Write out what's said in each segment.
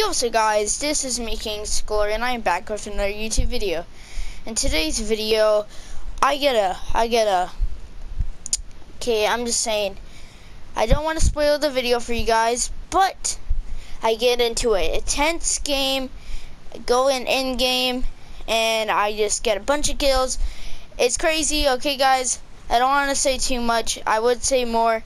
Yo, so guys, this is me, KingzGlory, and I am back with another YouTube video. In today's video, I get a, I get a, okay, I'm just saying, I don't want to spoil the video for you guys, but I get into a intense game, go in end game, and I just get a bunch of kills. It's crazy, okay guys, I don't want to say too much, I would say more,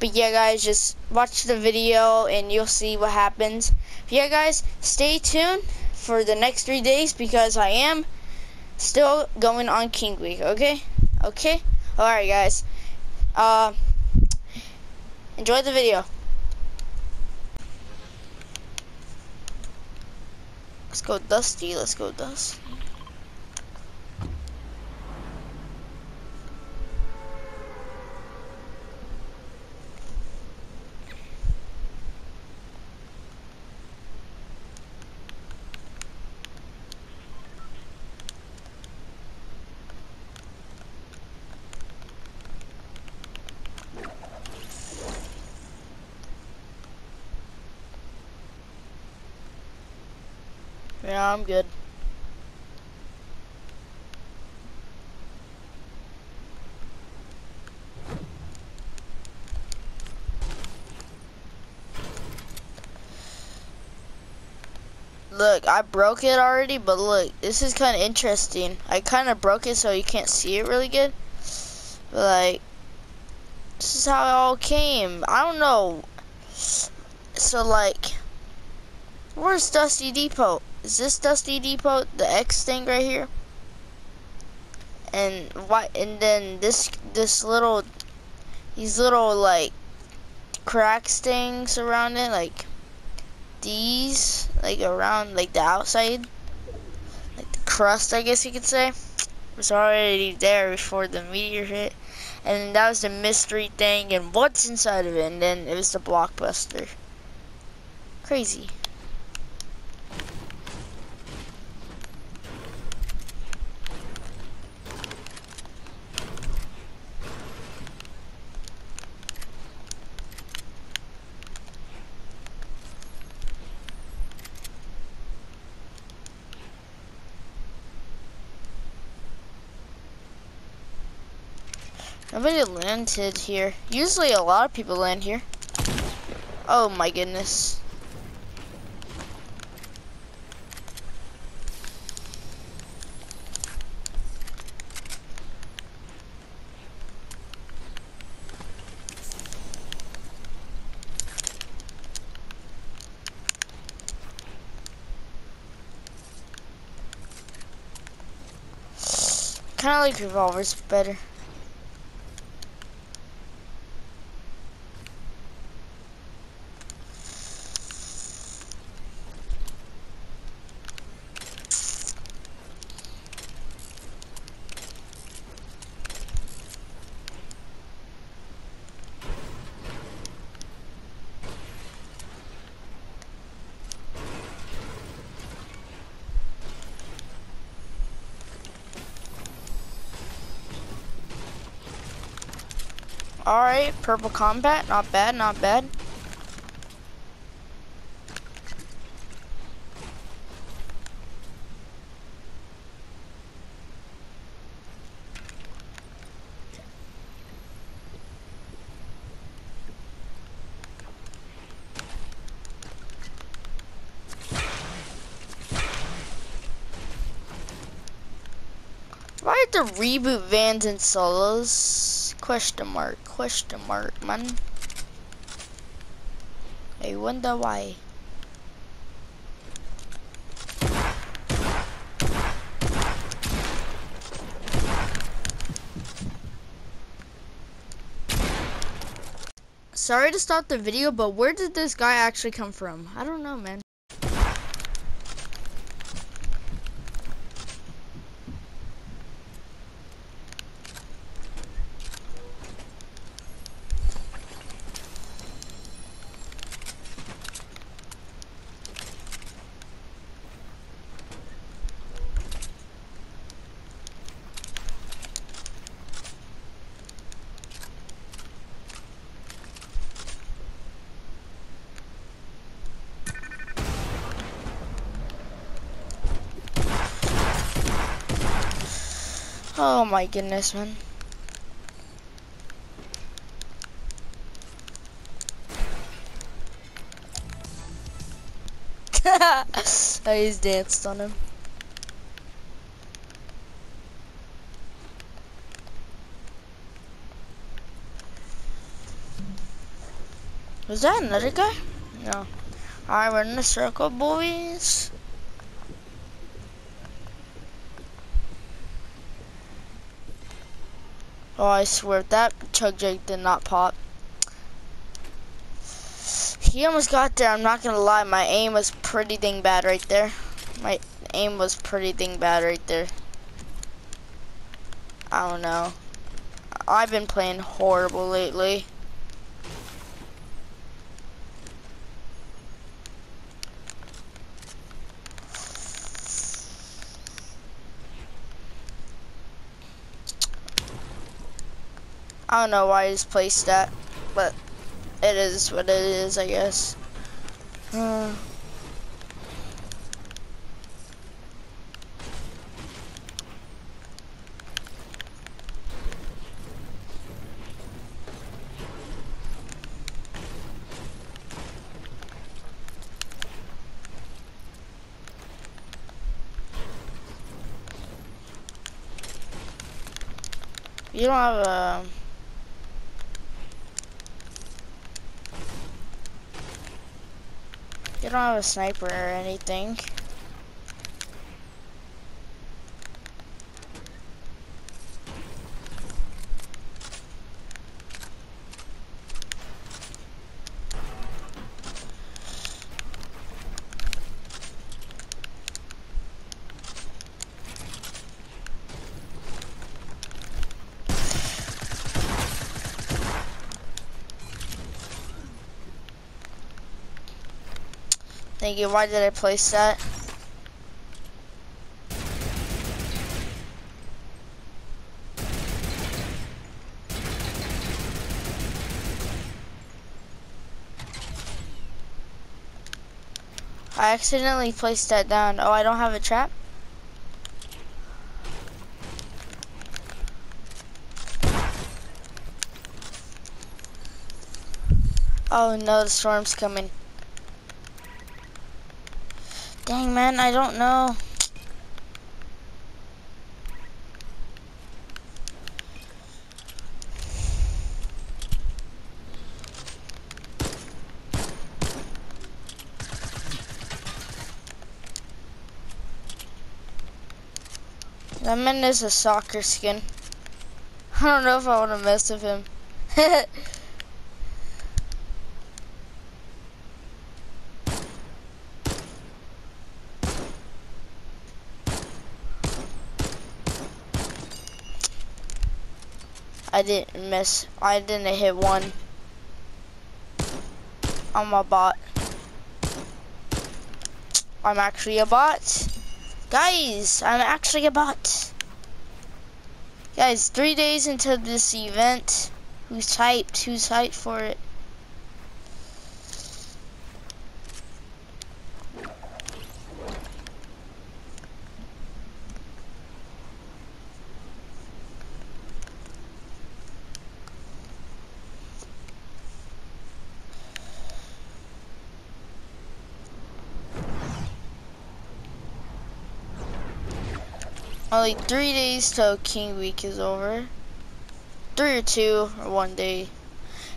but yeah guys, just watch the video and you'll see what happens yeah guys stay tuned for the next three days because I am still going on King Week okay? Okay? Alright guys. Uh, enjoy the video. Let's go Dusty let's go Dusty Yeah, I'm good. Look, I broke it already, but look, this is kind of interesting. I kind of broke it so you can't see it really good. But like, this is how it all came. I don't know. So like, where's Dusty Depot? Is this Dusty Depot, the X thing right here? And what? And then this this little these little like cracks things around it, like these, like around like the outside, like the crust, I guess you could say, was already there before the meteor hit. And that was the mystery thing, and what's inside of it, and then it was the blockbuster. Crazy. Nobody landed here. Usually a lot of people land here. Oh my goodness. Kind of like revolvers better. Alright, purple combat, not bad, not bad. Why have to reboot Vans and Solos? Question mark, question mark, man. I wonder why. Sorry to stop the video, but where did this guy actually come from? I don't know, man. My goodness, man. Oh, I just danced on him. Was that another guy? No. Alright, we're in the circle, boys. Oh, I swear, that chug jug did not pop. He almost got there, I'm not gonna lie, my aim was pretty dang bad right there. My aim was pretty dang bad right there. I don't know. I've been playing horrible lately. I don't know why he's placed that, but it is what it is, I guess. Uh. You don't have a... don't have a sniper or anything. Thank you. Why did I place that? I accidentally placed that down. Oh, I don't have a trap? Oh no, the storm's coming. Dang, man, I don't know. Man is a soccer skin. I don't know if I want to mess with him. I didn't miss. I didn't hit one on my bot. I'm actually a bot. Guys, I'm actually a bot. Guys, three days into this event. Who's hyped? Who's hyped for it? Only three days till King Week is over. Three or two or one day.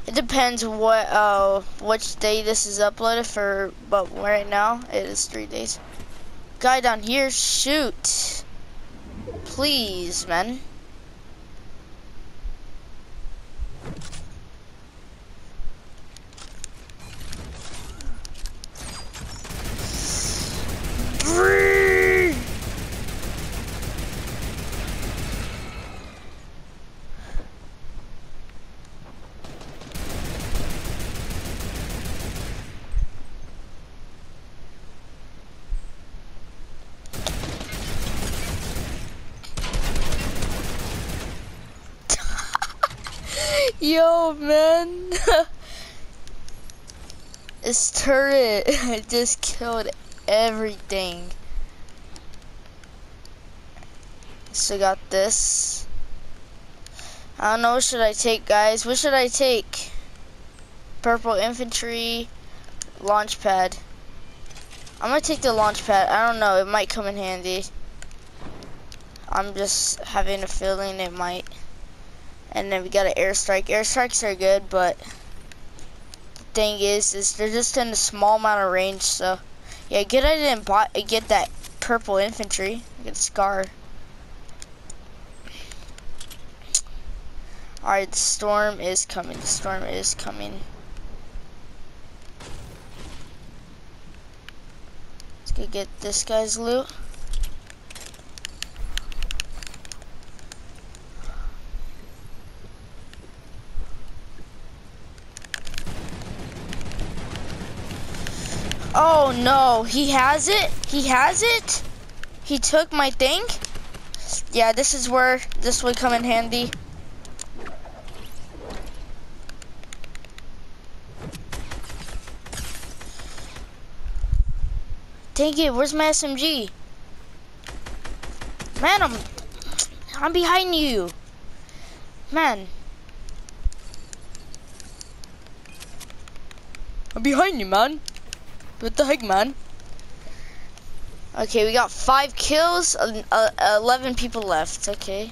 It depends what uh which day this is uploaded for, but right now it is three days. Guy down here, shoot. Please, man. Yo, man. this turret just killed everything. So got this. I don't know what should I take, guys. What should I take? Purple infantry, launch pad. I'm gonna take the launch pad. I don't know. It might come in handy. I'm just having a feeling it might. And then we got an airstrike. Airstrikes are good, but the thing is, is they're just in a small amount of range. So yeah, good I didn't buy, get that purple infantry. Get scar. Alright, the storm is coming. The storm is coming. Let's go get this guy's loot. Oh no, he has it? He has it? He took my thing? Yeah, this is where this would come in handy. Dang it, where's my SMG? Man, I'm, I'm behind you. Man. I'm behind you, man. What the heck, man? Okay, we got five kills, uh, uh, 11 people left, okay.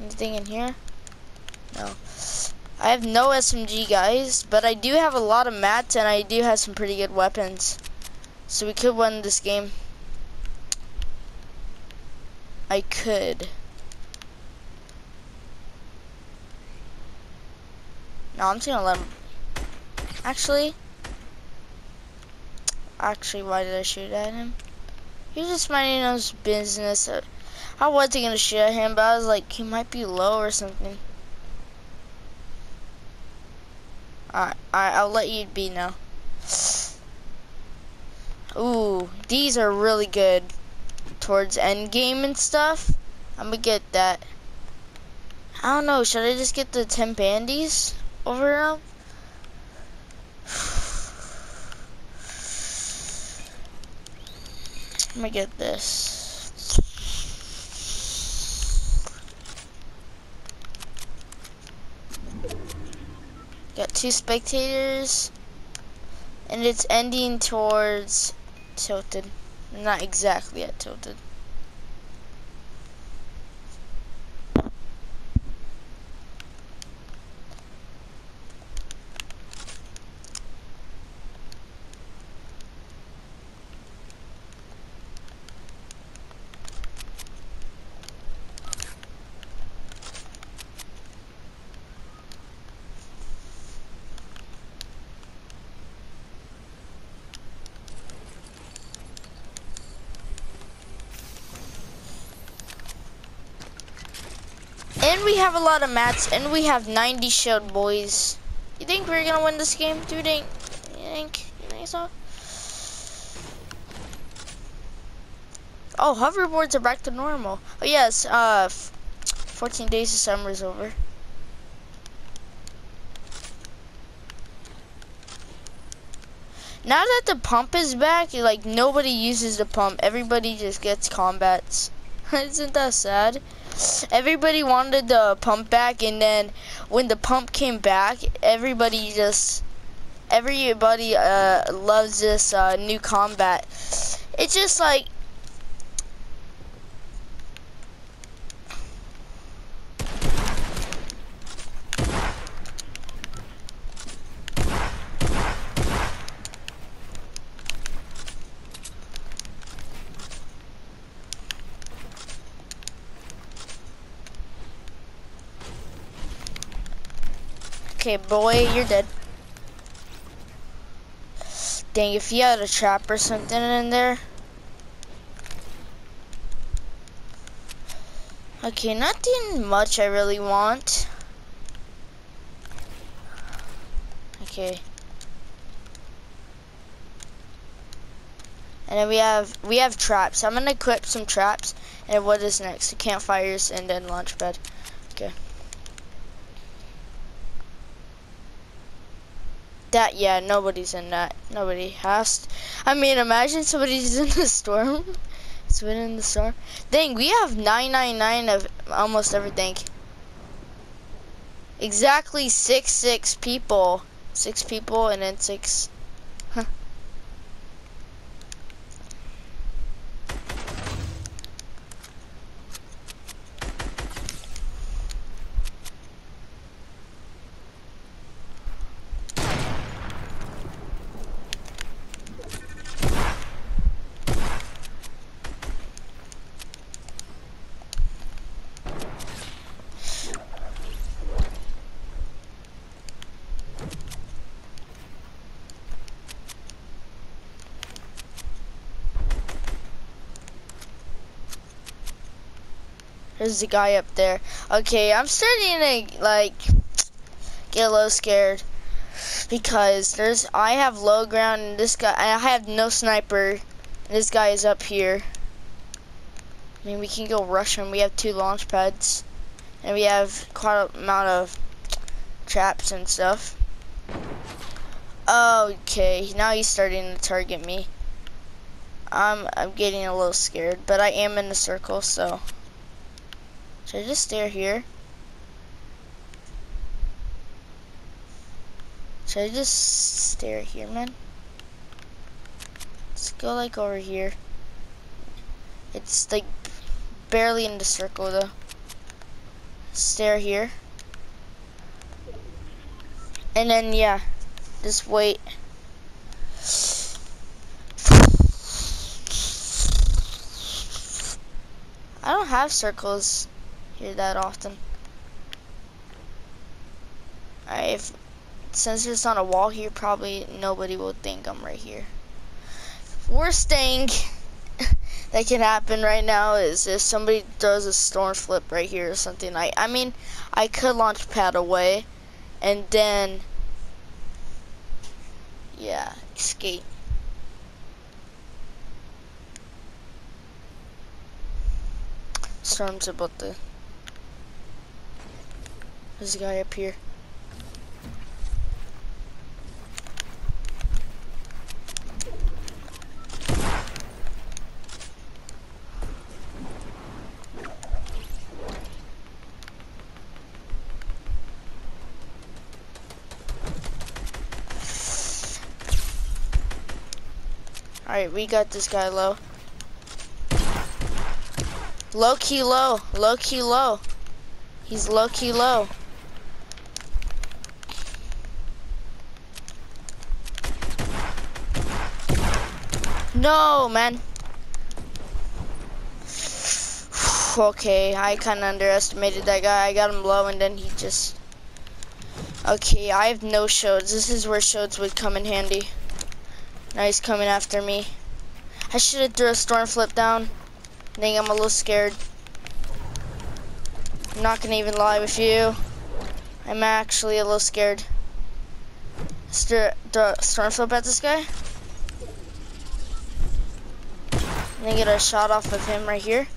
Anything in here? No. I have no SMG, guys, but I do have a lot of mats, and I do have some pretty good weapons. So we could win this game. I could. No, I'm just gonna let him. Actually, actually, why did I shoot at him? He was just minding his business. Uh, I wasn't gonna shoot at him, but I was like, he might be low or something. Alright, alright, I'll let you be now. Ooh, these are really good towards end game and stuff. I'm gonna get that. I don't know, should I just get the 10 bandies over now? I'm gonna get this. Got two spectators, and it's ending towards tilted. Not exactly at tilted. And we have a lot of mats, and we have 90 shield boys. You think we're gonna win this game? Do you think? You think? You think so? Oh, hoverboards are back to normal. Oh yes, uh, 14 days of summer is over. Now that the pump is back, like nobody uses the pump. Everybody just gets combats. Isn't that sad? Everybody wanted the pump back, and then when the pump came back, everybody just everybody uh, loves this uh, new combat. It's just like Okay, boy, you're dead. Dang, if you had a trap or something in there. Okay, nothing much I really want. Okay. And then we have we have traps. I'm gonna equip some traps. And what is next? The campfires and then launch pad. Okay. That, yeah, nobody's in that. Nobody has. I mean, imagine somebody's in the storm. it's been in the storm. Dang, we have 999 of almost everything. Exactly six, six people. Six people and then six. There's a guy up there. Okay, I'm starting to like get a little scared because there's I have low ground and this guy I have no sniper. this guy is up here. I mean, we can go rush him. We have two launch pads, and we have quite a amount of traps and stuff. Okay, now he's starting to target me. I'm I'm getting a little scared, but I am in the circle, so. Should I just stare here? Should I just stare here, man? Let's go like over here. It's like barely in the circle though. Stare here. And then yeah, just wait. I don't have circles here that often. I've since it's on a wall here, probably nobody will think I'm right here. Worst thing that can happen right now is if somebody does a storm flip right here or something. I I mean, I could launch pad away, and then yeah, escape. Storm's about to there's a guy up here. Alright, we got this guy low. Low key low, low key low. He's low key low. No, man. okay, I kind of underestimated that guy. I got him low and then he just... Okay, I have no shows. This is where shows would come in handy. Now he's coming after me. I should have threw a storm flip down. I think I'm a little scared. I'm not gonna even lie with you. I'm actually a little scared. Throw a storm flip at this guy. I'm gonna get a shot off of him right here.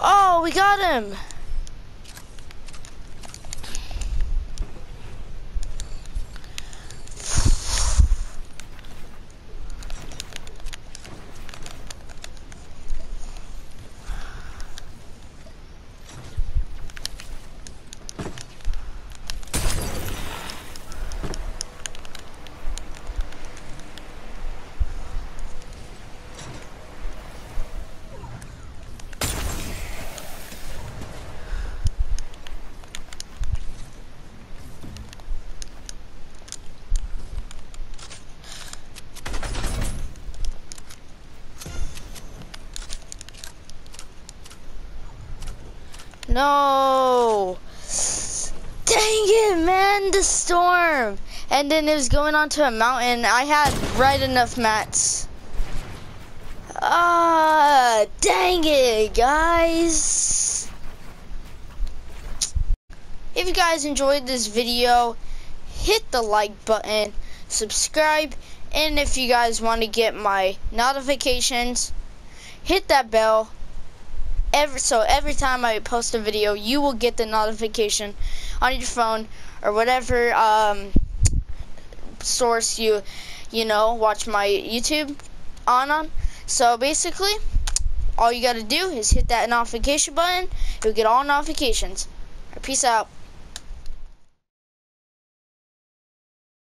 Oh, we got him! No. Dang it, man, the storm. And then it was going onto a mountain. I had right enough mats. Ah, dang it, guys. If you guys enjoyed this video, hit the like button, subscribe, and if you guys want to get my notifications, hit that bell every so every time I post a video, you will get the notification on your phone or whatever um, source you you know watch my YouTube on on. So basically, all you gotta do is hit that notification button. You'll get all notifications. Peace out.